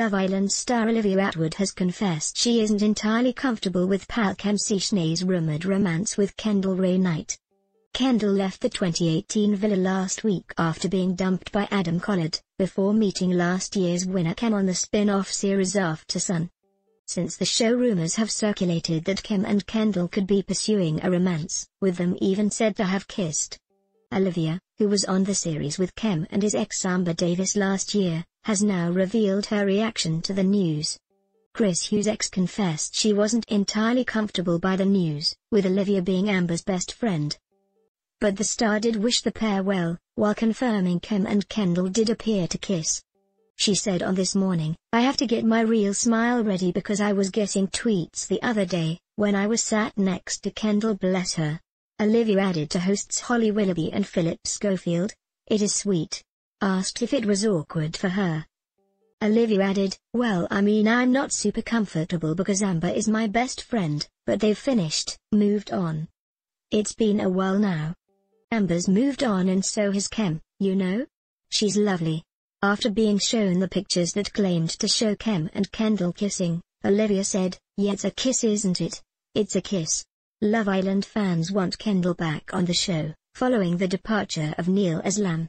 Love Island star Olivia Attwood has confessed she isn't entirely comfortable with pal Cetinay's rumored romance with Kendall Rae-Knight. Kendall left the 2018 villa last week after being dumped by Adam Collard, before meeting last year's winner Kem on the spin-off series After Sun. Since the show rumors have circulated that Kem and Kendall could be pursuing a romance, with them even said to have kissed. Olivia, who was on the series with Kem and his ex Amber Davis last year, has now revealed her reaction to the news. Chris Hughes confessed she wasn't entirely comfortable by the news, with Olivia being Amber's best friend. But the star did wish the pair well, while confirming Kem and Kendall did appear to kiss. She said on This Morning, I have to get my real smile ready because I was getting tweets the other day, when I was sat next to Kendall bless her. Olivia added to hosts Holly Willoughby and Philip Schofield, It is sweet, asked if it was awkward for her. Olivia added, Well I mean I'm not super comfortable because Amber is my best friend, but they've finished, moved on. It's been a while now. Amber's moved on and so has Kem, you know? She's lovely. After being shown the pictures that claimed to show Kem and Kendall kissing, Olivia said, Yeah it's a kiss isn't it? It's a kiss. Love Island fans want Kendall back on the show, following the departure of Niall Aslam.